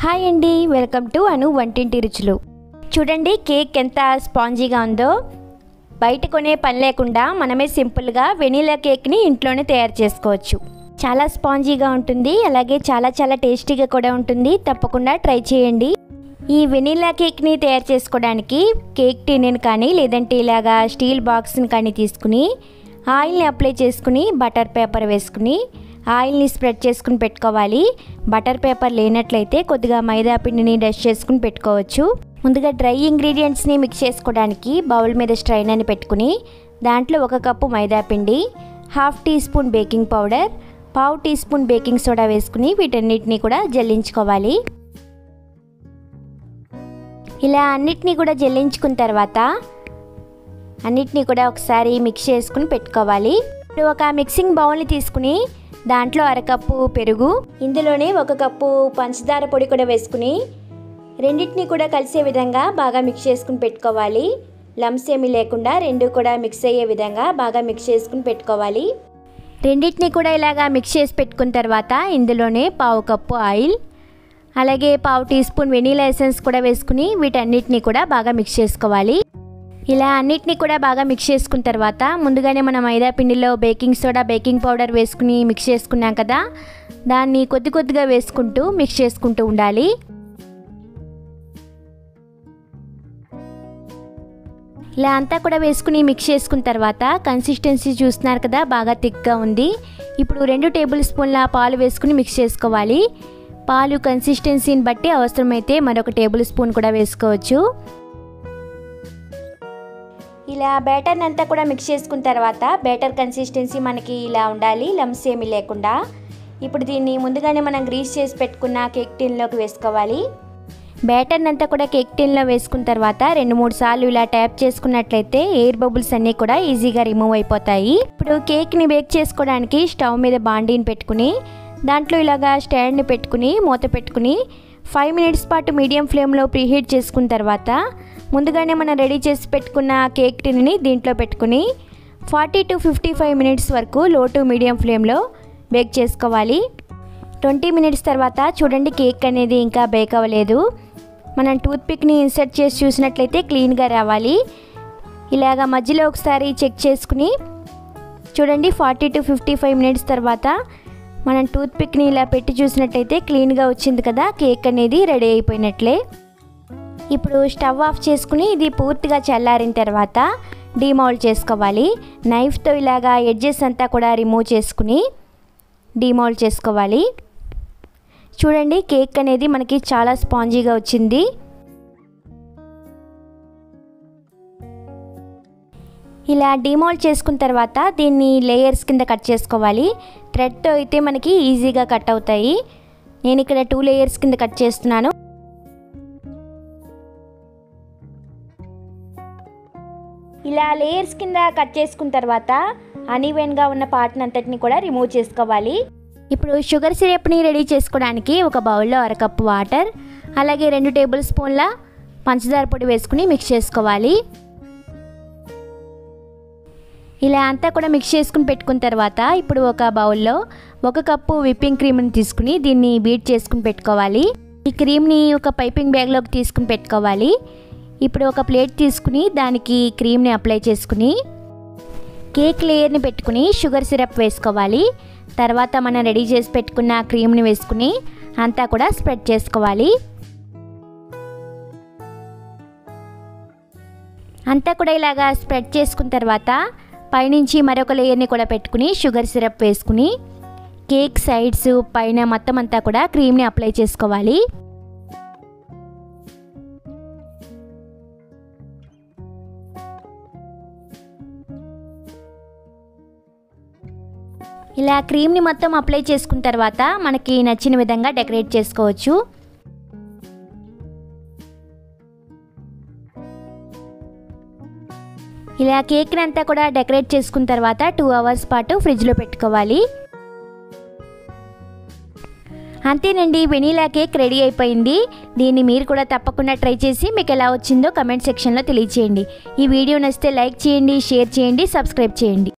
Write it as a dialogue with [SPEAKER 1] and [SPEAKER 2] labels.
[SPEAKER 1] hi అండి welcome to అను వంటింటి రుచులు చూడండి కేక్ ఎంత స్పాంజీగా ఉందో బయట కొనే పని లేకుండా మనమే సింపుల్గా వెనీలా కేక్ని ఇంట్లోనే తయారు చేసుకోవచ్చు చాలా స్పాంజీగా ఉంటుంది అలాగే చాలా చాలా టేస్టీగా కూడా ఉంటుంది తప్పకుండా ట్రై చేయండి ఈ వెనీలా కేక్ని తయారు చేసుకోవడానికి కేక్ టిన్నెను కానీ లేదంటే ఇలాగా స్టీల్ బాక్స్ని కానీ తీసుకుని ఆయిల్ని అప్లై చేసుకుని బటర్ పేపర్ వేసుకుని ఆయిల్ని స్ప్రెడ్ చేసుకుని పెట్టుకోవాలి బటర్ పేపర్ లేనట్లయితే కొద్దిగా మైదా పిండిని డస్ట్ చేసుకుని పెట్టుకోవచ్చు ముందుగా డ్రై ఇంగ్రీడియంట్స్ని మిక్స్ చేసుకోవడానికి బౌల్ మీద స్ట్రైన్ అని పెట్టుకుని దాంట్లో ఒక కప్పు మైదా పిండి half tea spoon baking powder పావు టీ స్పూన్ బేకింగ్ సోడా వేసుకుని వీటన్నిటిని కూడా జల్లించుకోవాలి ఇలా అన్నిటినీ కూడా జల్లించుకున్న తర్వాత అన్నిటినీ కూడా ఒకసారి మిక్స్ చేసుకుని పెట్టుకోవాలి ఇప్పుడు ఒక మిక్సింగ్ బౌల్ని తీసుకుని దాంట్లో అరకప్పు పెరుగు ఇందులోనే ఒక కప్పు పంచదార పొడి కూడా వేసుకుని రెండింటిని కూడా కలిసే విధంగా బాగా మిక్స్ చేసుకుని పెట్టుకోవాలి లమ్స్ ఏమీ లేకుండా రెండు కూడా మిక్స్ అయ్యే విధంగా బాగా మిక్స్ చేసుకుని పెట్టుకోవాలి రెండింటిని కూడా ఇలాగా మిక్స్ చేసి పెట్టుకున్న తర్వాత ఇందులోనే పావు కప్పు ఆయిల్ అలాగే పావు టీ స్పూన్ వెనీలా ఎసెన్స్ కూడా వేసుకుని వీటన్నిటిని కూడా బాగా మిక్స్ చేసుకోవాలి ఇలా అన్నిటినీ కూడా బాగా మిక్స్ చేసుకున్న తర్వాత ముందుగానే మనం మైదా పిండిలో బేకింగ్ సోడా బేకింగ్ పౌడర్ వేసుకుని మిక్స్ చేసుకున్నాం కదా దాన్ని కొద్ది కొద్దిగా వేసుకుంటూ మిక్స్ చేసుకుంటూ ఉండాలి ఇలా అంతా కూడా వేసుకుని మిక్స్ చేసుకున్న తర్వాత కన్సిస్టెన్సీ చూస్తున్నారు కదా బాగా థిక్గా ఉంది ఇప్పుడు రెండు టేబుల్ స్పూన్ల పాలు వేసుకుని మిక్స్ చేసుకోవాలి పాలు కన్సిస్టెన్సీని బట్టి అవసరమైతే మరొక టేబుల్ స్పూన్ కూడా వేసుకోవచ్చు ఇలా బ్యాటర్ని అంతా కూడా మిక్స్ చేసుకున్న తర్వాత బ్యాటర్ కన్సిస్టెన్సీ మనకి ఇలా ఉండాలి లమ్స్ ఏమీ లేకుండా ఇప్పుడు దీన్ని ముందుగానే మనం గ్రీస్ చేసి పెట్టుకున్న కేక్ టిన్లోకి వేసుకోవాలి బ్యాటర్ని అంతా కూడా కేక్ టిన్లో వేసుకున్న తర్వాత రెండు మూడు సార్లు ఇలా ట్యాప్ చేసుకున్నట్లయితే ఎయిర్ బబుల్స్ అన్నీ కూడా ఈజీగా రిమూవ్ అయిపోతాయి ఇప్పుడు కేక్ని బేక్ చేసుకోవడానికి స్టవ్ మీద బాండీని పెట్టుకుని దాంట్లో ఇలాగా స్టాండ్ని పెట్టుకుని మూత పెట్టుకుని ఫైవ్ మినిట్స్ పాటు మీడియం ఫ్లేమ్లో ప్రీహీట్ చేసుకున్న తర్వాత ముందుగానే మనం రెడీ చేసి పెట్టుకున్న కేక్ టిన్ని దీంట్లో పెట్టుకుని forty to fifty five minutes వరకు లో టు మీడియం ఫ్లేమ్లో బేక్ చేసుకోవాలి ట్వంటీ మినిట్స్ తర్వాత చూడండి కేక్ అనేది ఇంకా బేక్ అవ్వలేదు మనం టూత్పిక్ని ఇన్సర్ట్ చేసి చూసినట్లయితే క్లీన్గా రావాలి ఇలాగ మధ్యలో ఒకసారి చెక్ చేసుకుని చూడండి forty to fifty five minutes తర్వాత మనం టూత్పిక్ని ఇలా పెట్టి చూసినట్టయితే క్లీన్గా వచ్చింది కదా కేక్ అనేది రెడీ అయిపోయినట్లే ఇప్పుడు స్టవ్ ఆఫ్ చేసుకుని ఇది పూర్తిగా చల్లారిన తర్వాత డీమౌల్డ్ చేసుకోవాలి నైఫ్తో ఇలాగా ఎడ్జెస్ అంతా కూడా రిమూవ్ చేసుకుని డీమౌల్డ్ చేసుకోవాలి చూడండి కేక్ అనేది మనకి చాలా స్పాంజీగా వచ్చింది ఇలా డిమోల్డ్ చేసుకున్న తర్వాత దీన్ని లేయర్స్ కింద కట్ చేసుకోవాలి థ్రెడ్తో అయితే మనకి ఈజీగా కట్ అవుతాయి నేను ఇక్కడ టూ లేయర్స్ కింద కట్ చేస్తున్నాను ఇలా లేయర్స్ కింద కట్ చేసుకున్న తర్వాత అనివెన్గా ఉన్న పార్ట్ని అంతటిని కూడా రిమూవ్ చేసుకోవాలి ఇప్పుడు షుగర్ సిరప్ని రెడీ చేసుకోవడానికి ఒక బౌల్లో అరకప్పు వాటర్ అలాగే రెండు టేబుల్ స్పూన్ల పంచదార పొడి వేసుకుని మిక్స్ చేసుకోవాలి ఇలా అంతా కూడా మిక్స్ చేసుకుని పెట్టుకున్న తర్వాత ఇప్పుడు ఒక బౌల్లో ఒక కప్పు విప్పింగ్ క్రీమ్ని తీసుకుని దీన్ని బీట్ చేసుకుని పెట్టుకోవాలి ఈ క్రీమ్ని ఒక పైపింగ్ బ్యాగ్లోకి తీసుకుని పెట్టుకోవాలి ఇప్పుడు ఒక ప్లేట్ తీసుకుని దానికి క్రీమ్ని అప్లై చేసుకుని కేక్ లేయర్ని పెట్టుకుని షుగర్ సిరప్ వేసుకోవాలి తర్వాత మనం రెడీ చేసి పెట్టుకున్న క్రీమ్ని వేసుకుని అంతా కూడా స్ప్రెడ్ చేసుకోవాలి అంతా కూడా ఇలాగా స్ప్రెడ్ చేసుకున్న తర్వాత పైనుంచి మరొక లేయర్ని కూడా పెట్టుకుని షుగర్ సిరప్ వేసుకుని కేక్ సైడ్స్ పైన మొత్తం అంతా కూడా క్రీమ్ని అప్లై చేసుకోవాలి ఇలా క్రీమ్ని మొత్తం అప్లై చేసుకున్న తర్వాత మనకి నచ్చిన విధంగా డెకరేట్ చేసుకోవచ్చు ఇలా కేక్ని అంతా కూడా డెకరేట్ చేసుకున్న తర్వాత టూ అవర్స్ పాటు ఫ్రిడ్జ్లో పెట్టుకోవాలి అంతేనండి వెనీలా కేక్ రెడీ అయిపోయింది దీన్ని మీరు కూడా తప్పకుండా ట్రై చేసి మీకు ఎలా వచ్చిందో కమెంట్ సెక్షన్లో తెలియచేయండి ఈ వీడియో నచ్చితే లైక్ చేయండి షేర్ చేయండి సబ్స్క్రైబ్ చేయండి